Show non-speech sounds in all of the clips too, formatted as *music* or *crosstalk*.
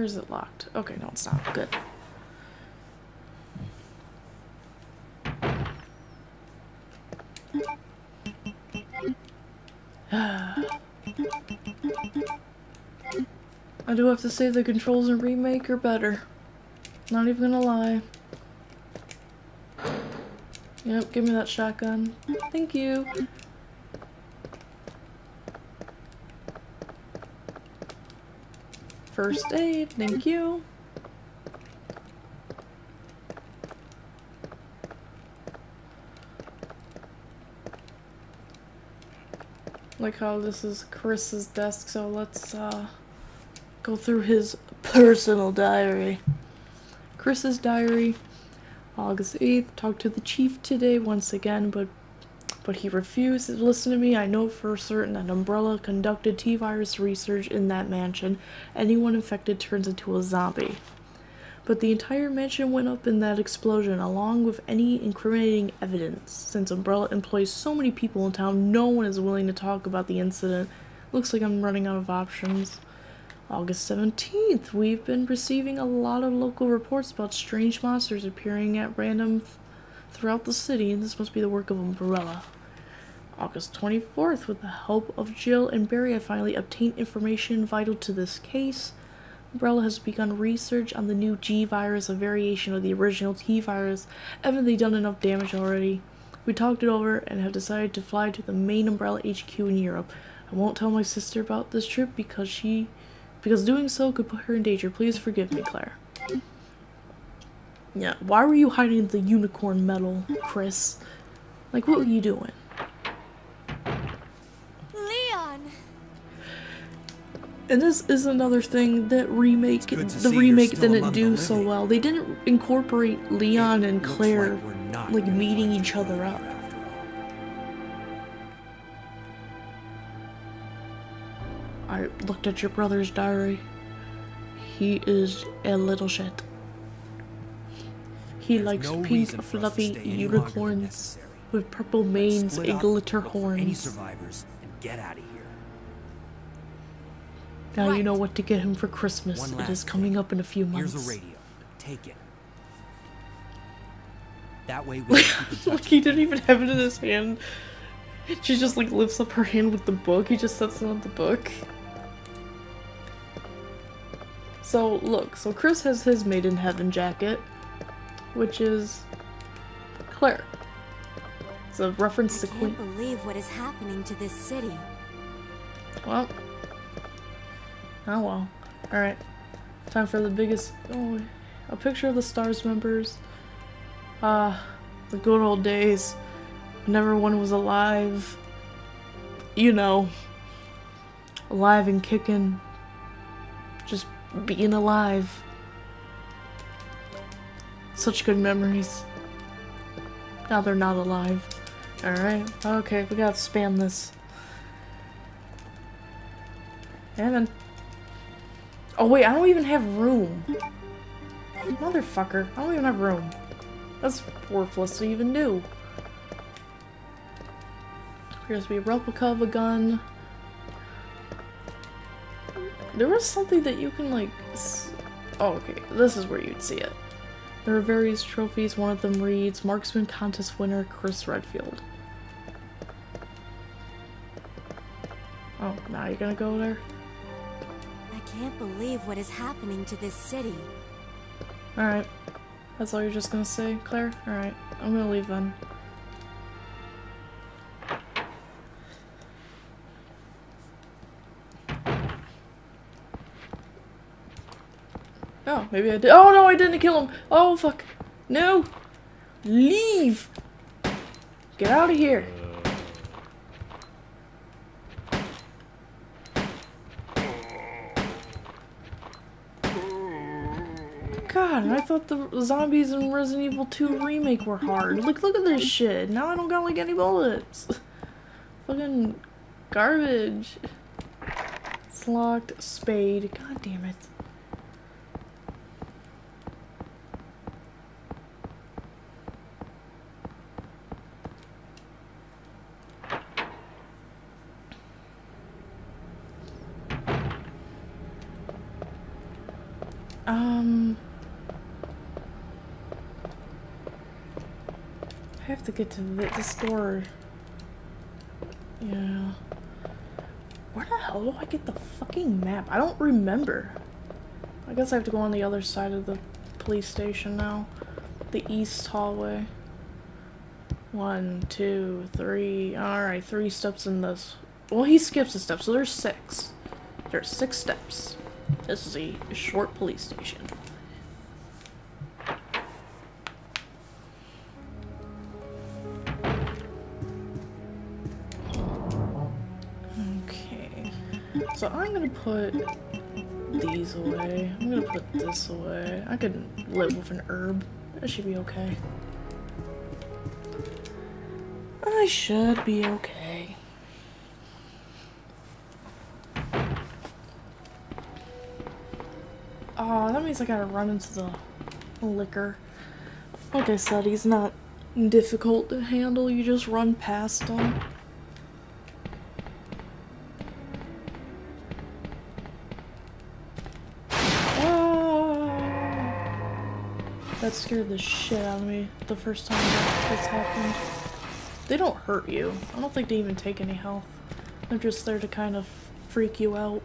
Here? Is it locked? Okay, no, it's not. Good. *sighs* I do have to say the controls in Remake are better. Not even gonna lie. Yep, give me that shotgun. Thank you. First aid, thank you. Like how this is Chris's desk, so let's uh, go through his personal diary. Chris's diary, August 8th, talked to the chief today once again, but but he refused to listen to me. I know for certain that Umbrella conducted T-virus research in that mansion. Anyone infected turns into a zombie. But the entire mansion went up in that explosion, along with any incriminating evidence. Since Umbrella employs so many people in town, no one is willing to talk about the incident. Looks like I'm running out of options. August 17th, we've been receiving a lot of local reports about strange monsters appearing at random throughout the city, and this must be the work of Umbrella. August 24th, with the help of Jill and Barry, I finally obtained information vital to this case. Umbrella has begun research on the new G virus, a variation of the original T virus. Haven't they done enough damage already? We talked it over and have decided to fly to the main Umbrella HQ in Europe. I won't tell my sister about this trip because she because doing so could put her in danger. Please forgive me, Claire. Yeah, why were you hiding the unicorn medal, Chris? Like, what were you doing? Leon! And this is another thing that remake the remake didn't do so well. They didn't incorporate Leon and Claire like, like meeting each other up. I looked at your brother's diary. He is a little shit. He There's likes no pink, fluffy unicorns with purple manes and glitter horns. Any survivors and get out of here. Now right. you know what to get him for Christmas. It is coming up in a few months. Here's a radio. Take it. That way we *laughs* Look, he didn't even have it in his hand. She just like lifts up her hand with the book. He just sets it on the book. So, look, so Chris has his Made in Heaven jacket, which is Claire. It's a reference I to Queen. I can't believe what is happening to this city. Well. Oh well. Alright. Time for the biggest. Oh, a picture of the STARS members. Ah, the good old days when everyone was alive. You know, alive and kicking. Just being alive. Such good memories. Now they're not alive. Alright, okay, we gotta spam this. Evan. Oh wait, I don't even have room. Motherfucker, I don't even have room. That's worthless to even do. Appears to a replica of a gun. There was something that you can like... Oh, okay. This is where you'd see it. There are various trophies. One of them reads, Marksman Contest winner Chris Redfield. Oh, now you're gonna go there? Can't believe what is happening to this city. Alright. That's all you're just gonna say, Claire? Alright. I'm gonna leave then. Oh, maybe I did. Oh no, I didn't kill him. Oh fuck. No. Leave. Get out of here. God, I thought the zombies in Resident Evil 2 Remake were hard. Like, look at this shit. Now I don't got, like, any bullets. *laughs* Fucking garbage. It's locked. Spade. God damn it. Um. I have to get to the, this door. Yeah. Where the hell do I get the fucking map? I don't remember. I guess I have to go on the other side of the police station now. The east hallway. One, two, three. Alright, three steps in this. Well, he skips a step, so there's six. There's six steps. This is a short police station. So I'm gonna put these away. I'm gonna put this away. I could live with an herb. That should be okay. I should be okay. Oh, that means I gotta run into the licker. Like I said, he's not difficult to handle. You just run past him. That scared the shit out of me the first time this happened. They don't hurt you. I don't think they even take any health. They're just there to kind of freak you out.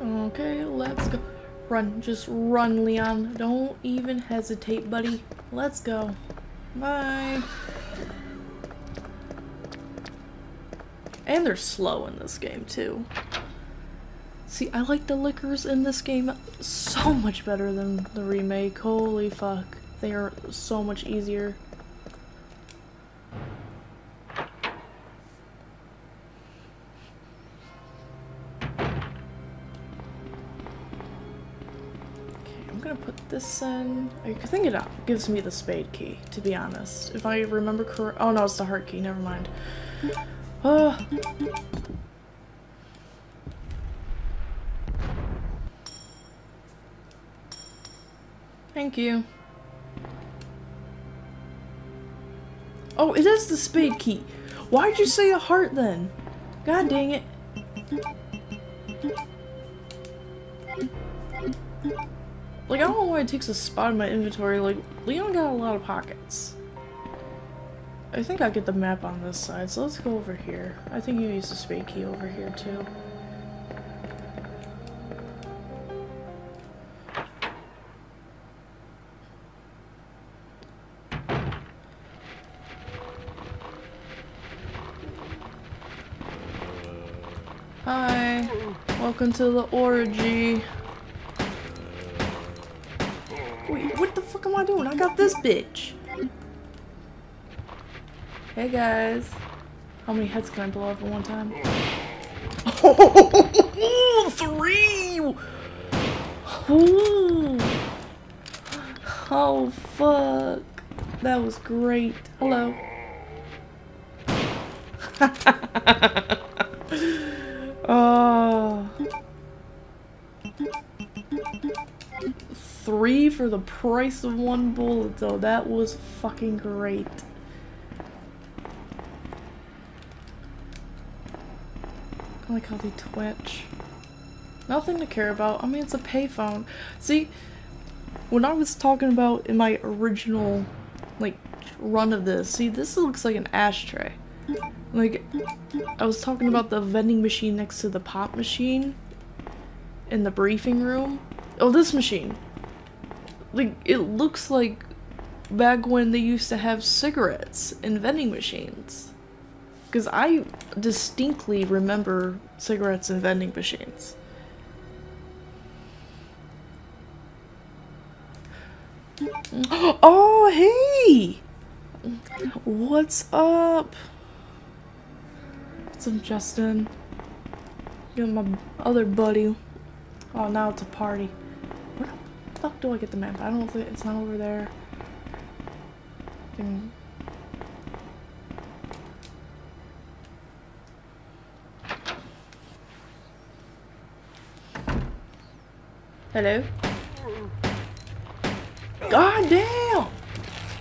Okay, let's go. Run. Just run, Leon. Don't even hesitate, buddy. Let's go. Bye. And they're slow in this game, too. See, I like the lickers in this game so much better than the remake. Holy fuck. They are so much easier. Okay, I'm gonna put this in. I think it gives me the spade key, to be honest. If I remember correct- oh no, it's the heart key, never mind. Uh, Thank you. Oh, it is the spade key. Why'd you say a heart then? God dang it. Like, I don't know why it takes a spot in my inventory. Like, Leon got a lot of pockets. I think I get the map on this side, so let's go over here. I think you use the spade key over here, too. Welcome to the orgy. Wait, what the fuck am I doing? I got this bitch. Hey guys. How many heads can I blow up at one time? Oh, *laughs* three! Ooh. Oh, fuck. That was great. Hello. *laughs* Oh. Three for the price of one bullet, though. That was fucking great. I like how they twitch. Nothing to care about. I mean, it's a payphone. See, when I was talking about in my original, like, run of this, see, this looks like an ashtray. Like, I was talking about the vending machine next to the pop machine in the briefing room. Oh, this machine. Like, it looks like back when they used to have cigarettes in vending machines. Because I distinctly remember cigarettes in vending machines. *gasps* Oh, hey! What's up? What's up, Justin? You're my other buddy. Oh, now it's a party. The fuck do I get the map? I don't think it's not over there. Can... Hello? God damn!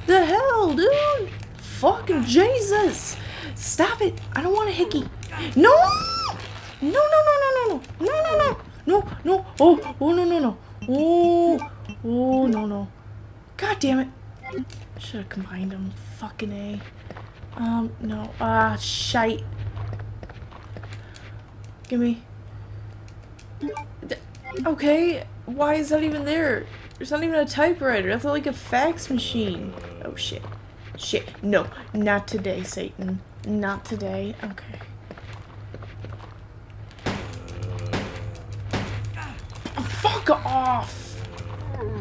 The hell, dude! Fucking Jesus! Stop it! I don't want a hickey. No! No, no, no, no, no, no, no, no, no, no, no. Oh, oh, no, no, no. Oh, oh, no, no. God damn it. Should have combined them. Fucking A. Um, no. Ah, shite. Gimme. Okay, why is that even there? There's not even a typewriter. That's like a fax machine. Oh shit. Shit. No, not today, Satan. Not today. Okay. Fuck off!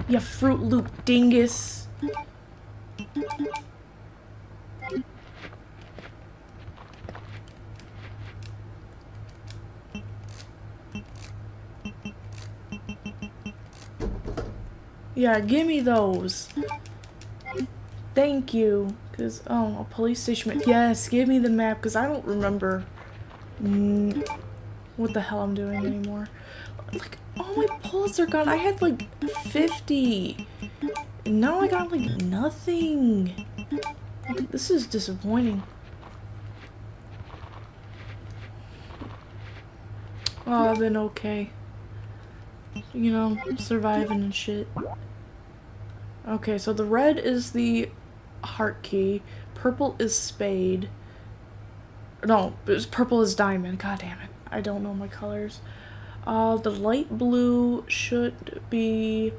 You Fruit Loop dingus. Yeah, give me those. Thank you. Cause oh, a police station. Yes, give me the map. Cause I don't remember mm, what the hell I'm doing anymore. My bullets are gone. I had like 50. And now I got like nothing. This is disappointing. Oh, I've been okay. You know, surviving and shit. Okay, so the red is the heart key. Purple is spade. No, purple is diamond. God damn it. I don't know my colors. Uh, the light blue should be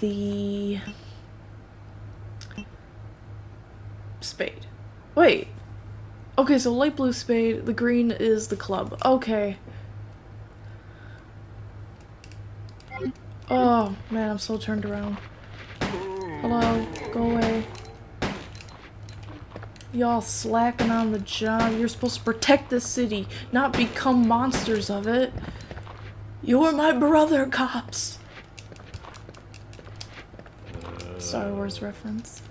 the spade. Wait. Okay, so light blue spade, the green is the club. Okay. Oh, man, I'm so turned around. Hello, go away. Y'all slacking on the job. You're supposed to protect the city, not become monsters of it. You're my brother, cops. Star Wars reference.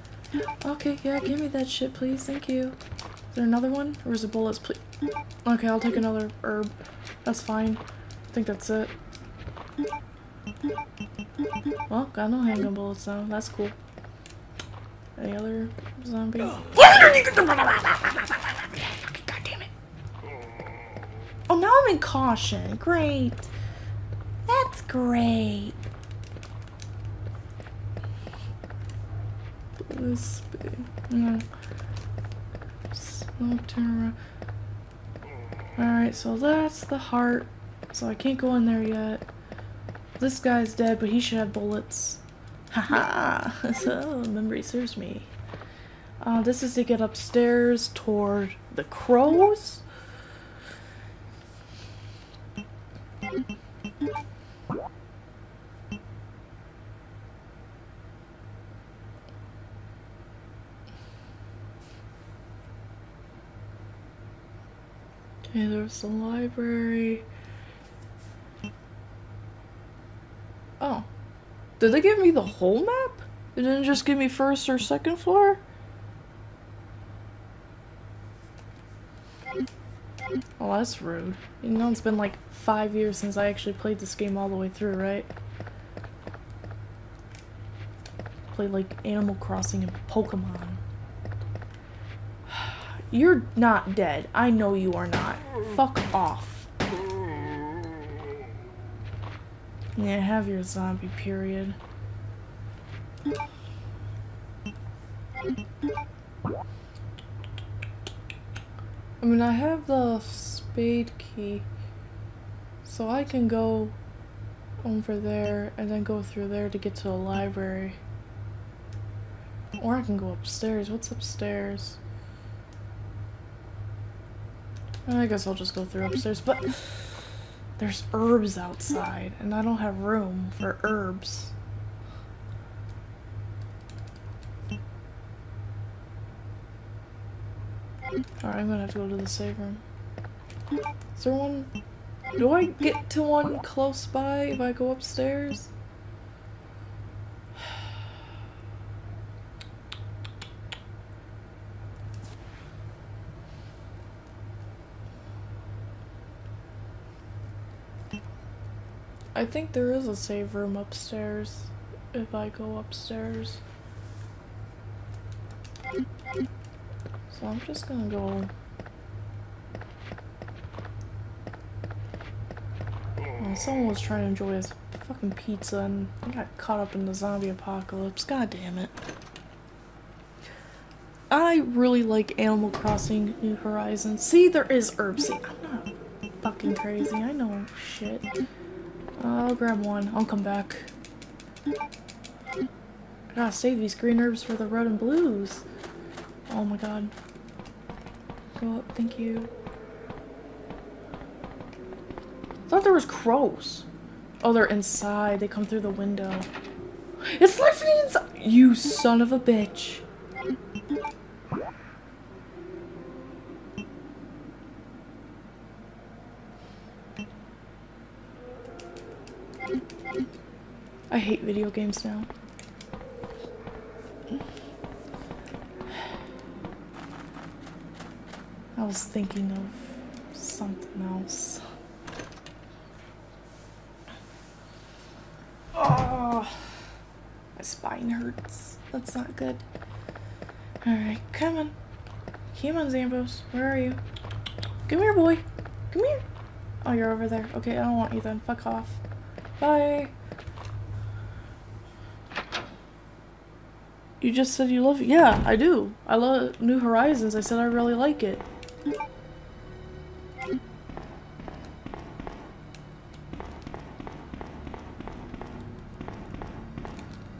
Okay, yeah, give me that shit, please. Thank you. Is there another one? Or is it bullets, please? Okay, I'll take another herb. That's fine. I think that's it. Well, got no handgun bullets now. That's cool. Any other zombie? God damn it. Oh, now I'm in caution. Great. Great. This no. Turn around. Alright, so that's the heart. So I can't go in there yet. This guy's dead, but he should have bullets. Haha! *laughs* so, memory serves me. Uh, this is to get upstairs toward the crows. Okay, there's the library. Oh. Did they give me the whole map? They didn't just give me first or second floor? Oh, that's rude. You know it's been like five years since I actually played this game all the way through, right? Played like Animal Crossing and Pokemon. You're not dead. I know you are not. Fuck off. Yeah, have your zombie period. I mean, I have the spade key, so I can go over there and then go through there to get to the library. Or I can go upstairs. What's upstairs? I guess I'll just go through upstairs, but there's herbs outside, and I don't have room for herbs. Alright, I'm gonna have to go to the save room. Is there one? Do I get to one close by if I go upstairs? I think there is a save room upstairs if I go upstairs. So I'm just gonna go man. Someone was trying to enjoy his fucking pizza and got caught up in the zombie apocalypse. God damn it. I really like Animal Crossing New Horizons. See, there is herbs. I'm not fucking crazy. I know shit. I'll grab one. I'll come back. I gotta save these green herbs for the red and blues. Oh my god. Go up, thank you. I thought there was crows. Oh, they're inside. They come through the window. It's living inside! You son of a bitch. Hate video games now. I was thinking of something else. Oh, my spine hurts. That's not good. Alright, come on. Come on, Zambos. Where are you? Come here, boy. Come here. Oh, you're over there. Okay, I don't want you then. Fuck off. Bye. You just said you love it. Yeah, I do. I love New Horizons. I said I really like it.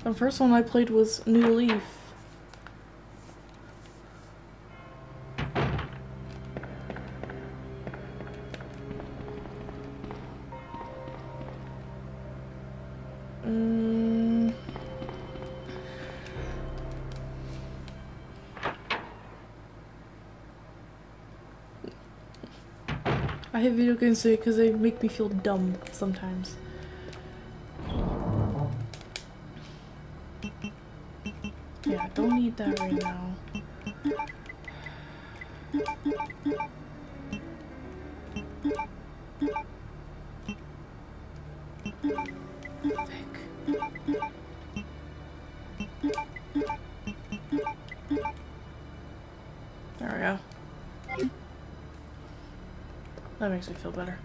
The first one I played was New Leaf. I hate video games because they make me feel dumb sometimes. Yeah, don't need that right now. Makes me feel better.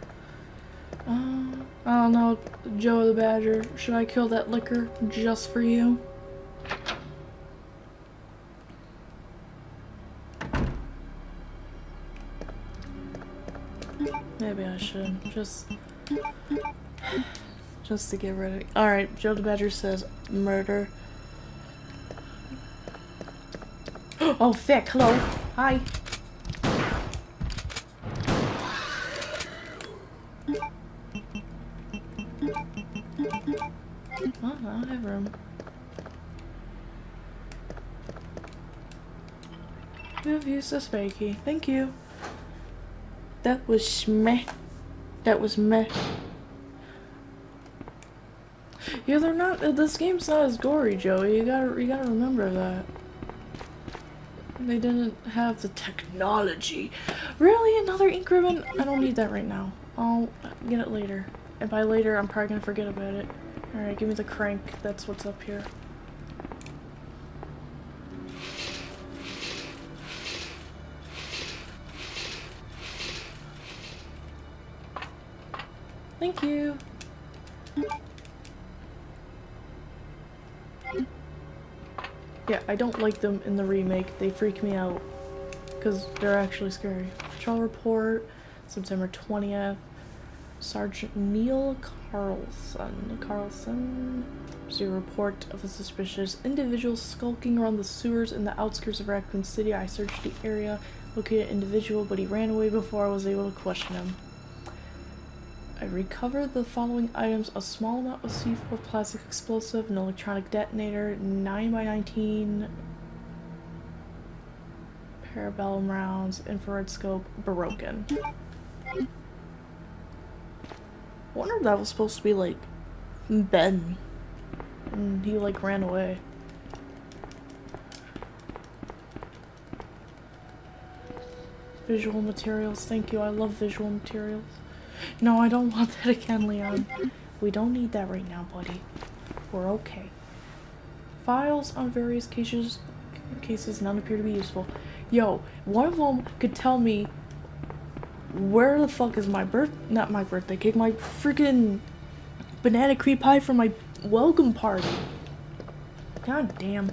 Uh, I don't know, Joe the Badger. Should I kill that licker just for you? Maybe I should. Just... Just to get rid of... it. Alright, Joe the Badger says murder. *gasps* oh, thick. Hello. Hi. Used a spanky. Thank you. That was meh. That was meh. Yeah, they're not. This game's not as gory, Joey. You gotta, you gotta remember that. They didn't have the technology. Really, another ink ribbon? I don't need that right now. I'll get it later. And by later, I'm probably gonna forget about it. Alright, give me the crank. That's what's up here. Thank you. Yeah, I don't like them in the remake. They freak me out. Because they're actually scary. Patrol report, September 20th. Sergeant Neil Carlson. Carlson a report of a suspicious individual skulking around the sewers in the outskirts of Raccoon City. I searched the area, located individual, but he ran away before I was able to question him. I recovered the following items a small amount of C4 plastic explosive, an electronic detonator, 9x19 parabellum rounds, infrared scope, broken. Wonder if that was supposed to be like Ben. And he like ran away. Visual materials, thank you. I love visual materials. No, I don't want that again, Leon. We don't need that right now, buddy. We're okay. Files on various cases cases none appear to be useful. Yo, one of them could tell me Where the fuck is my birth? Not my birthday cake. My freaking banana cream pie for my welcome party. God damn.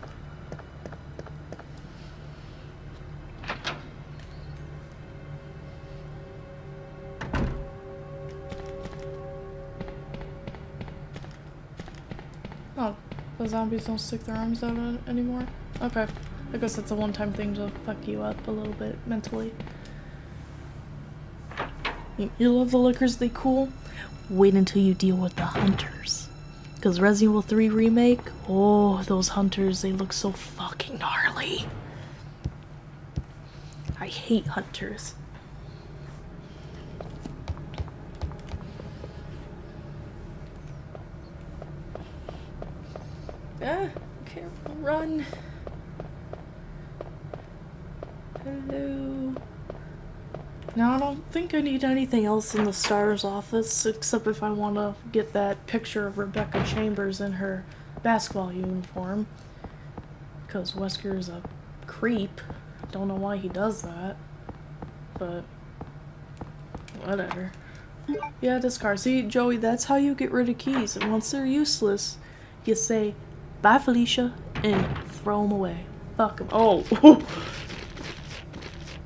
Oh, the zombies don't stick their arms out anymore? Okay. I guess that's a one-time thing to fuck you up a little bit mentally. You, love the lickers, they cool? Wait until you deal with the hunters. Because Resident Evil 3 Remake, oh, those hunters, they look so fucking gnarly. I hate hunters. Ah, can't run. Hello. Now I don't think I need anything else in the STARS office except if I want to get that picture of Rebecca Chambers in her basketball uniform. Because Wesker is a creep. Don't know why he does that. But, whatever. Yeah, discard. See, Joey, that's how you get rid of keys. And once they're useless, you say, bye Felicia, and throw them away. Fuck them. Oh! *laughs*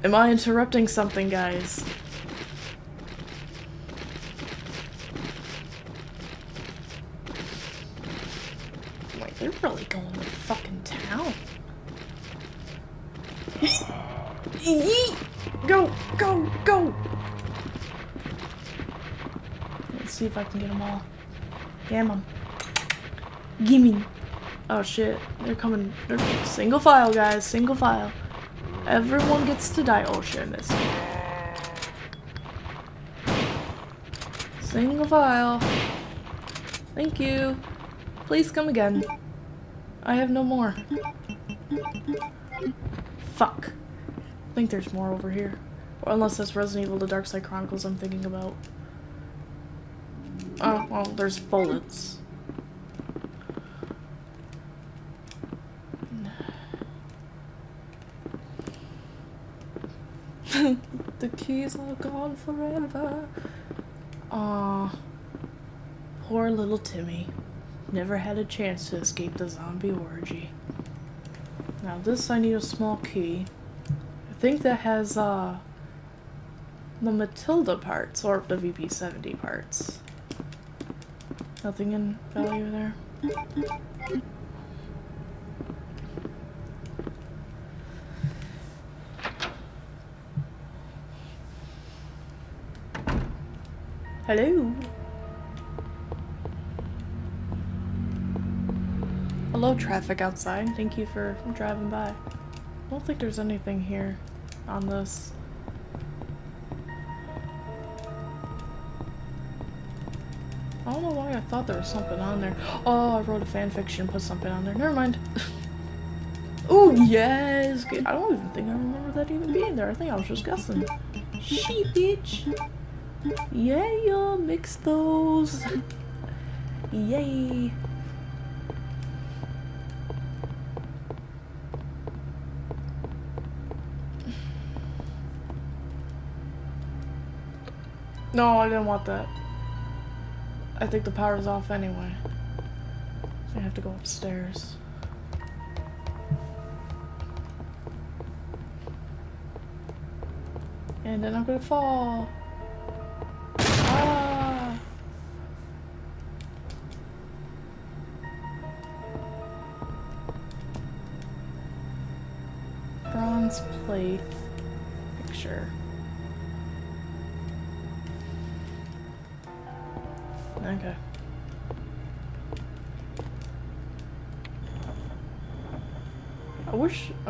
Am I interrupting something, guys? Wait, they're really going to fucking town. Yeet! Go, go, go! Let's see if I can get them all. Damn them. Gimme. Oh shit, they're coming. They're single file, guys. Single file. Everyone gets to die. Oh shit, I missed. Single file. Thank you. Please come again. I have no more. Fuck. I think there's more over here. Or unless that's Resident Evil The Dark Side Chronicles I'm thinking about. Oh, well, there's bullets. *laughs* the keys are gone forever. Aw. Poor little Timmy. Never had a chance to escape the zombie orgy. Now this I need a small key. I think that has uh the Matilda parts or the VP70 parts. Nothing in value there. Hello. Hello, traffic outside. Thank you for driving by. I don't think there's anything here on this. I don't know why I thought there was something on there. Oh, I wrote a fan fiction, put something on there. Never mind. *laughs* oh, yes! Good. I don't even think I remember that even being there. I think I was just guessing. She bitch! Yeah, yeah, mix those. Yay. No, I didn't want that. I think the power's off anyway. I have to go upstairs. And then I'm gonna fall.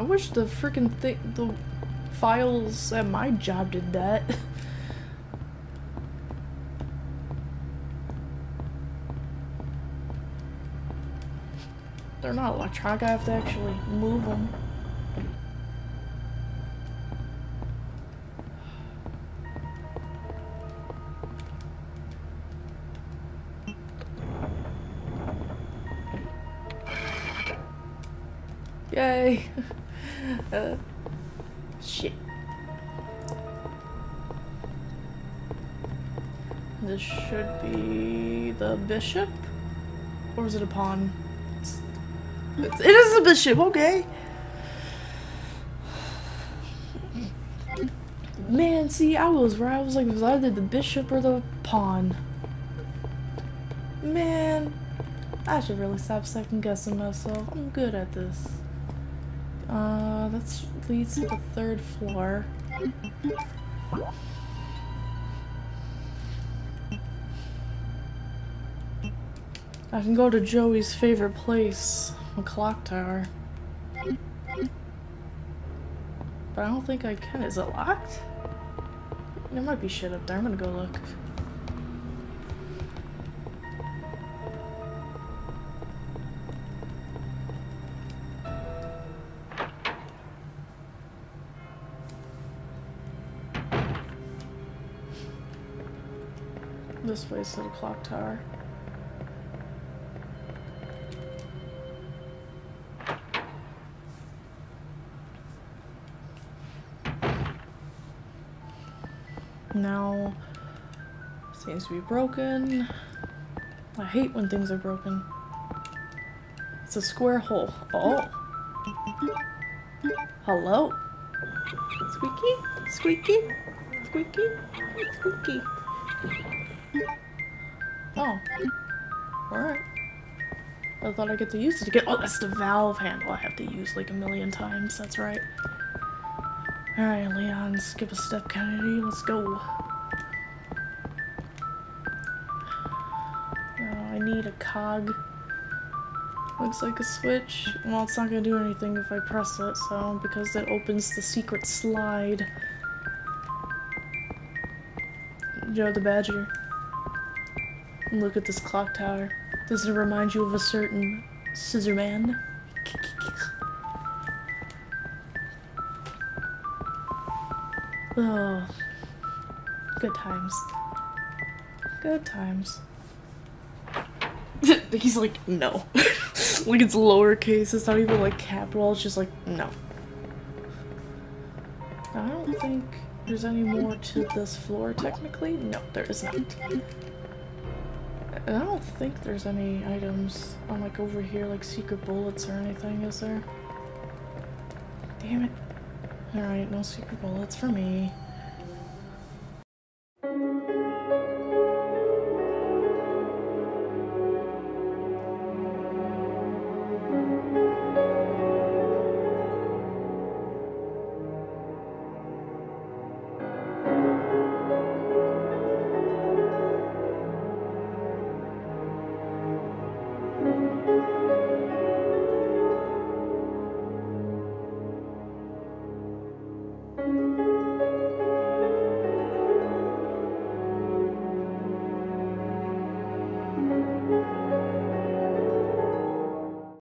Wish the freaking thing the files at my job did that. They're not electronic, I have to actually move them. Yay! *laughs* *laughs* uh, shit. This should be the bishop? Or is it a pawn? It's, it is a bishop, okay. Man, see, I was right. I was like, it was either the bishop or the pawn. Man, I should really stop second guessing myself. I'm good at this. Uh, that leads to the third floor. I can go to Joey's favorite place, the clock tower. But I don't think I can. Is it locked? There might be shit up there. I'm gonna go look. This way the clock tower. Now, seems to be broken. I hate when things are broken. It's a square hole. Oh. Hello? Squeaky? Squeaky? Squeaky? Squeaky. I thought I'd get to use it again. Oh, that's the valve handle I have to use like a million times. That's right. Alright, Leon, skip a step, Kennedy. Let's go. Oh, I need a cog. Looks like a switch. Well, it's not gonna do anything if I press it, so, because it opens the secret slide. Joe the Badger. Look at this clock tower. Does it remind you of a certain scissor man? Oh, good times. Good times. *laughs* He's like, no. *laughs* like it's lowercase, it's not even like capital, it's just like, no. I don't think there's any more to this floor, technically. No, there is not. And I don't think there's any items on like over here, like secret bullets or anything, is there? Damn it. Alright, no secret bullets for me.